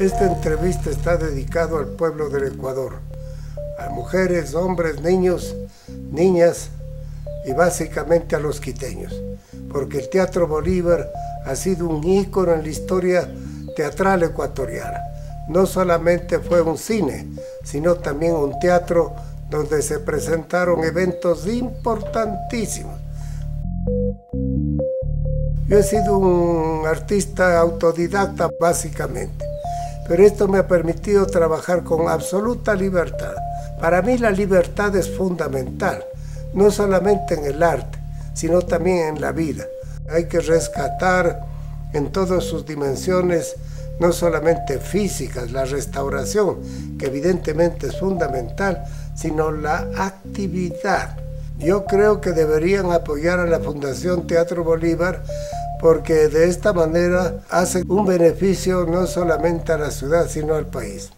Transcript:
Esta entrevista está dedicado al pueblo del Ecuador, a mujeres, hombres, niños, niñas y básicamente a los quiteños, porque el Teatro Bolívar ha sido un ícono en la historia teatral ecuatoriana. No solamente fue un cine, sino también un teatro donde se presentaron eventos importantísimos. Yo he sido un artista autodidacta básicamente pero esto me ha permitido trabajar con absoluta libertad. Para mí la libertad es fundamental, no solamente en el arte, sino también en la vida. Hay que rescatar en todas sus dimensiones, no solamente físicas, la restauración, que evidentemente es fundamental, sino la actividad. Yo creo que deberían apoyar a la Fundación Teatro Bolívar porque de esta manera hace un beneficio no solamente a la ciudad, sino al país.